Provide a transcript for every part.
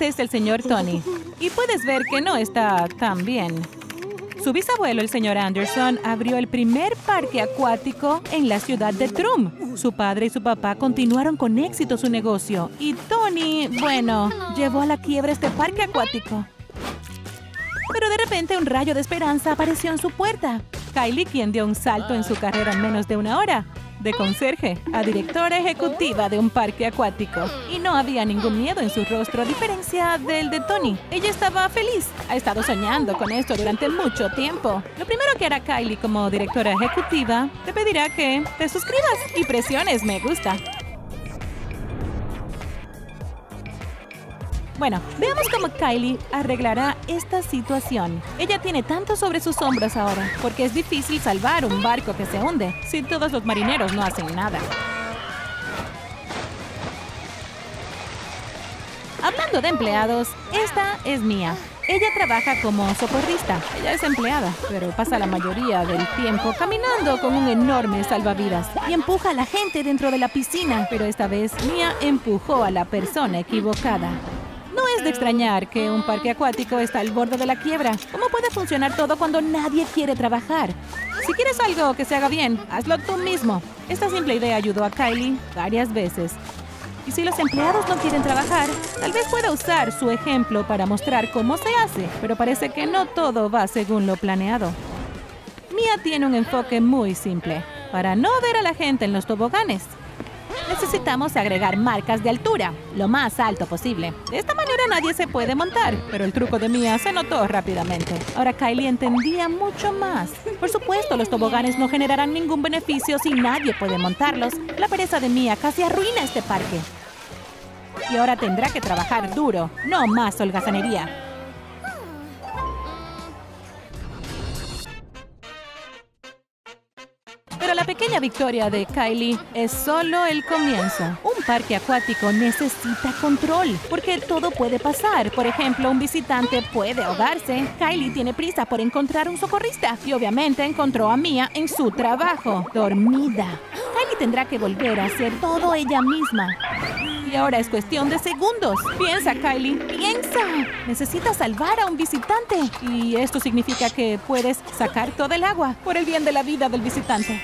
Es el señor Tony. Y puedes ver que no está tan bien. Su bisabuelo, el señor Anderson, abrió el primer parque acuático en la ciudad de Trum. Su padre y su papá continuaron con éxito su negocio. Y Tony, bueno, llevó a la quiebra este parque acuático. Pero de repente un rayo de esperanza apareció en su puerta. Kylie, quien dio un salto en su carrera en menos de una hora, de conserje a directora ejecutiva de un parque acuático. Y no había ningún miedo en su rostro, a diferencia del de Tony. Ella estaba feliz. Ha estado soñando con esto durante mucho tiempo. Lo primero que hará Kylie como directora ejecutiva, te pedirá que te suscribas y presiones me gusta. Bueno, veamos cómo Kylie arreglará esta situación. Ella tiene tanto sobre sus hombros ahora, porque es difícil salvar un barco que se hunde si todos los marineros no hacen nada. Hablando de empleados, esta es Mía. Ella trabaja como socorrista. Ella es empleada, pero pasa la mayoría del tiempo caminando con un enorme salvavidas y empuja a la gente dentro de la piscina. Pero esta vez Mía empujó a la persona equivocada. Es de extrañar que un parque acuático está al borde de la quiebra. ¿Cómo puede funcionar todo cuando nadie quiere trabajar? Si quieres algo que se haga bien, hazlo tú mismo. Esta simple idea ayudó a Kylie varias veces. Y si los empleados no quieren trabajar, tal vez pueda usar su ejemplo para mostrar cómo se hace, pero parece que no todo va según lo planeado. Mia tiene un enfoque muy simple, para no ver a la gente en los toboganes. Necesitamos agregar marcas de altura, lo más alto posible. De esta manera nadie se puede montar, pero el truco de Mia se notó rápidamente. Ahora Kylie entendía mucho más. Por supuesto, los toboganes no generarán ningún beneficio si nadie puede montarlos. La pereza de Mia casi arruina este parque. Y ahora tendrá que trabajar duro, no más holgazanería. La victoria de Kylie es solo el comienzo. Un parque acuático necesita control, porque todo puede pasar. Por ejemplo, un visitante puede ahogarse. Kylie tiene prisa por encontrar un socorrista y obviamente encontró a Mia en su trabajo, dormida. Kylie tendrá que volver a hacer todo ella misma. Y ahora es cuestión de segundos. Piensa, Kylie, piensa. Necesitas salvar a un visitante. Y esto significa que puedes sacar todo el agua por el bien de la vida del visitante.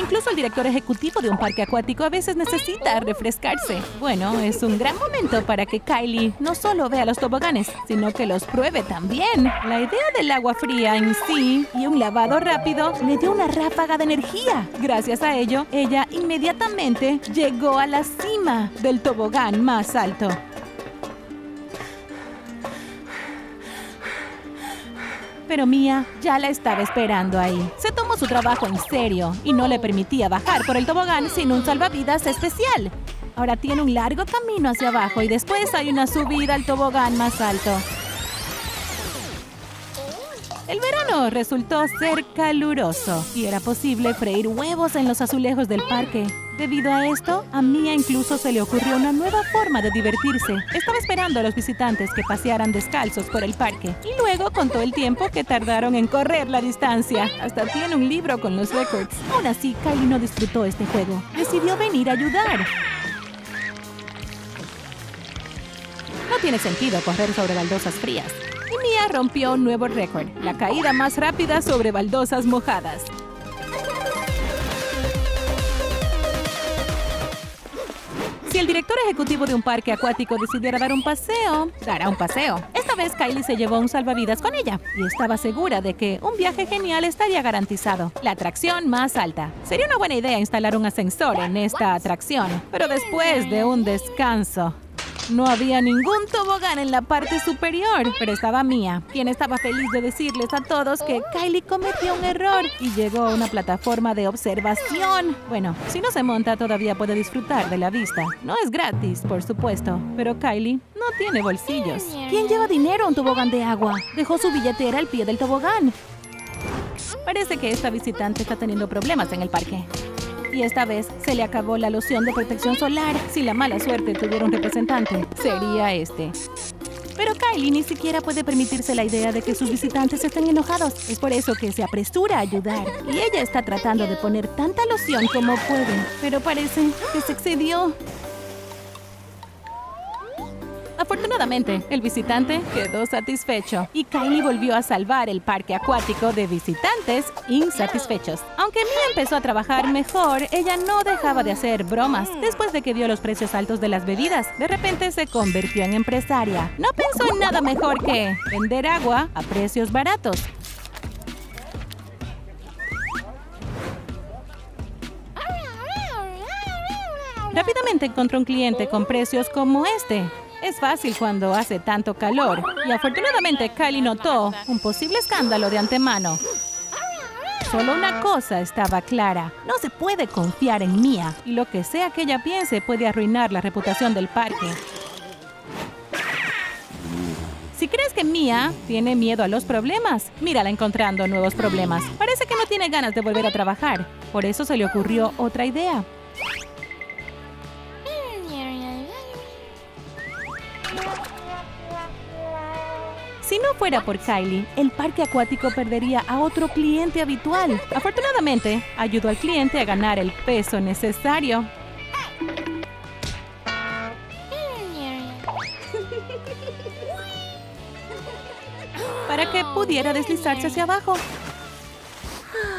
Incluso el director ejecutivo de un parque acuático a veces necesita refrescarse. Bueno, es un gran momento para que Kylie no solo vea los toboganes, sino que los pruebe también. La idea del agua fría en sí y un lavado rápido le dio una ráfaga de energía. Gracias a ello, ella inmediatamente llegó a la cima del tobogán más alto. Pero Mia ya la estaba esperando ahí. Se tomó su trabajo en serio y no le permitía bajar por el tobogán sin un salvavidas especial. Ahora tiene un largo camino hacia abajo y después hay una subida al tobogán más alto. El verano resultó ser caluroso y era posible freír huevos en los azulejos del parque. Debido a esto, a Mia incluso se le ocurrió una nueva forma de divertirse. Estaba esperando a los visitantes que pasearan descalzos por el parque y luego contó el tiempo que tardaron en correr la distancia. Hasta tiene un libro con los récords. Aún así, Kylie no disfrutó este juego. Decidió venir a ayudar. No tiene sentido correr sobre baldosas frías. Y Mia rompió un nuevo récord, la caída más rápida sobre baldosas mojadas. El director ejecutivo de un parque acuático decidiera dar un paseo, dará un paseo. Esta vez Kylie se llevó un salvavidas con ella y estaba segura de que un viaje genial estaría garantizado. La atracción más alta. Sería una buena idea instalar un ascensor en esta atracción, pero después de un descanso, no había ningún tobogán en la parte superior, pero estaba Mia, quien estaba feliz de decirles a todos que Kylie cometió un error y llegó a una plataforma de observación. Bueno, si no se monta todavía puede disfrutar de la vista. No es gratis, por supuesto, pero Kylie no tiene bolsillos. ¿Quién lleva dinero a un tobogán de agua? Dejó su billetera al pie del tobogán. Parece que esta visitante está teniendo problemas en el parque. Y esta vez se le acabó la loción de protección solar. Si la mala suerte tuviera un representante, sería este. Pero Kylie ni siquiera puede permitirse la idea de que sus visitantes estén enojados. Es por eso que se apresura a ayudar. Y ella está tratando de poner tanta loción como puede. Pero parece que se excedió. El visitante quedó satisfecho y Kylie volvió a salvar el parque acuático de visitantes insatisfechos. Aunque Mia empezó a trabajar mejor, ella no dejaba de hacer bromas. Después de que vio los precios altos de las bebidas, de repente se convirtió en empresaria. No pensó en nada mejor que vender agua a precios baratos. Rápidamente encontró un cliente con precios como este. Es fácil cuando hace tanto calor. Y afortunadamente Kylie notó un posible escándalo de antemano. Solo una cosa estaba clara. No se puede confiar en Mia. Y lo que sea que ella piense puede arruinar la reputación del parque. Si crees que Mia tiene miedo a los problemas, mírala encontrando nuevos problemas. Parece que no tiene ganas de volver a trabajar. Por eso se le ocurrió otra idea. Si no fuera por Kylie, el parque acuático perdería a otro cliente habitual. Afortunadamente, ayudó al cliente a ganar el peso necesario. Para que pudiera deslizarse hacia abajo.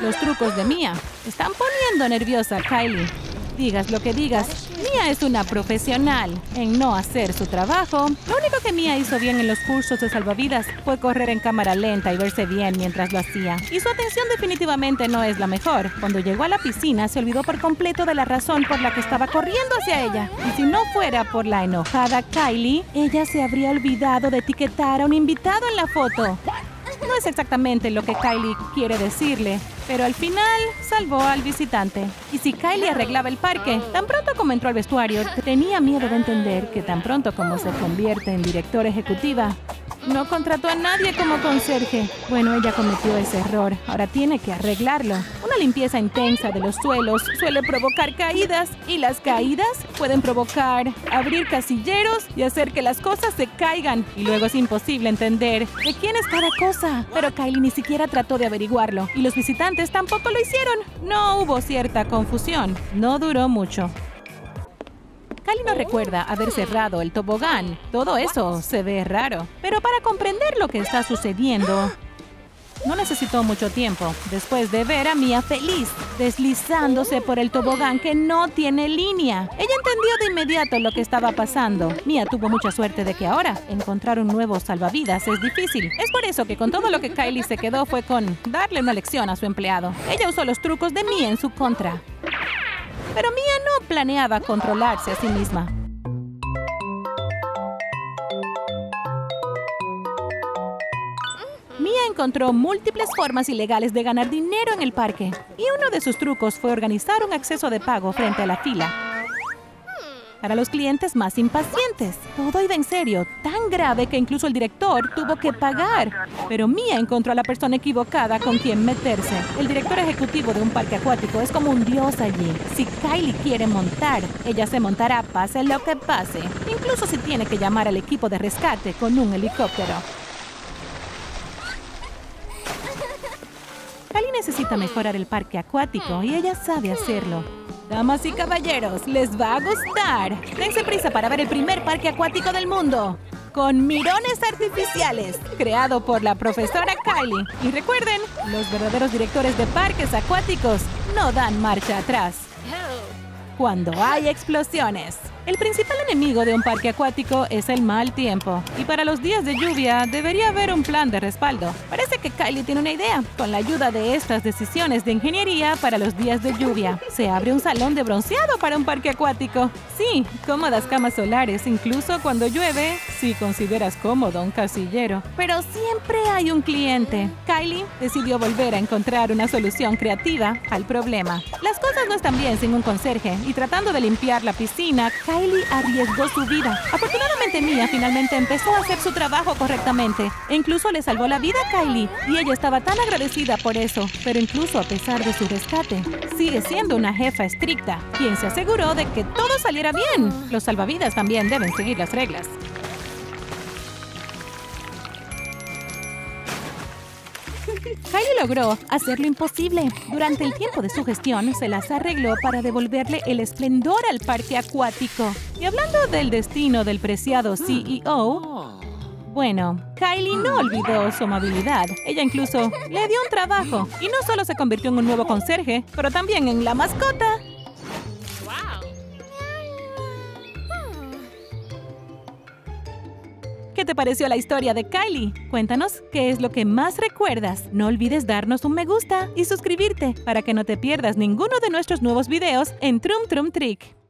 Los trucos de Mia están poniendo nerviosa a Kylie. Digas lo que digas, Mia es una profesional en no hacer su trabajo. Lo único que Mia hizo bien en los cursos de salvavidas fue correr en cámara lenta y verse bien mientras lo hacía. Y su atención definitivamente no es la mejor. Cuando llegó a la piscina se olvidó por completo de la razón por la que estaba corriendo hacia ella. Y si no fuera por la enojada Kylie, ella se habría olvidado de etiquetar a un invitado en la foto. No es exactamente lo que Kylie quiere decirle, pero al final salvó al visitante. Y si Kylie arreglaba el parque, tan pronto como entró al vestuario, tenía miedo de entender que tan pronto como se convierte en directora ejecutiva, no contrató a nadie como conserje. Bueno, ella cometió ese error. Ahora tiene que arreglarlo. Una limpieza intensa de los suelos suele provocar caídas y las caídas pueden provocar abrir casilleros y hacer que las cosas se caigan. Y luego es imposible entender de quién es cada cosa. Pero Kylie ni siquiera trató de averiguarlo y los visitantes tampoco lo hicieron. No hubo cierta confusión. No duró mucho. Kylie no recuerda haber cerrado el tobogán. Todo eso se ve raro. Pero para comprender lo que está sucediendo, no necesitó mucho tiempo después de ver a Mia feliz, deslizándose por el tobogán que no tiene línea. Ella entendió de inmediato lo que estaba pasando. Mia tuvo mucha suerte de que ahora encontrar un nuevo salvavidas es difícil. Es por eso que con todo lo que Kylie se quedó fue con darle una lección a su empleado. Ella usó los trucos de Mia en su contra. Pero Mia no planeaba controlarse a sí misma. Mia encontró múltiples formas ilegales de ganar dinero en el parque. Y uno de sus trucos fue organizar un acceso de pago frente a la fila para los clientes más impacientes. Todo iba en serio, tan grave que incluso el director tuvo que pagar. Pero Mia encontró a la persona equivocada con quien meterse. El director ejecutivo de un parque acuático es como un dios allí. Si Kylie quiere montar, ella se montará pase lo que pase, incluso si tiene que llamar al equipo de rescate con un helicóptero. Kylie necesita mejorar el parque acuático y ella sabe hacerlo. Damas y caballeros, les va a gustar. Dense prisa para ver el primer parque acuático del mundo. Con mirones artificiales, creado por la profesora Kylie. Y recuerden, los verdaderos directores de parques acuáticos no dan marcha atrás. Cuando hay explosiones. El principal enemigo de un parque acuático es el mal tiempo. Y para los días de lluvia debería haber un plan de respaldo. Parece que Kylie tiene una idea. Con la ayuda de estas decisiones de ingeniería para los días de lluvia, se abre un salón de bronceado para un parque acuático. Sí, cómodas camas solares, incluso cuando llueve, si consideras cómodo un casillero. Pero siempre hay un cliente. Kylie decidió volver a encontrar una solución creativa al problema. Las cosas no están bien sin un conserje y tratando de limpiar la piscina, Kylie arriesgó su vida. Afortunadamente Mia finalmente empezó a hacer su trabajo correctamente. E incluso le salvó la vida a Kylie. Y ella estaba tan agradecida por eso. Pero incluso a pesar de su rescate, sigue siendo una jefa estricta, quien se aseguró de que todo saliera bien. Los salvavidas también deben seguir las reglas. Kylie logró hacer lo imposible. Durante el tiempo de su gestión, se las arregló para devolverle el esplendor al parque acuático. Y hablando del destino del preciado CEO, bueno, Kylie no olvidó su amabilidad. Ella incluso le dio un trabajo. Y no solo se convirtió en un nuevo conserje, pero también en la mascota. Te pareció la historia de Kylie? Cuéntanos qué es lo que más recuerdas. No olvides darnos un me gusta y suscribirte para que no te pierdas ninguno de nuestros nuevos videos en Trum Trum Trick.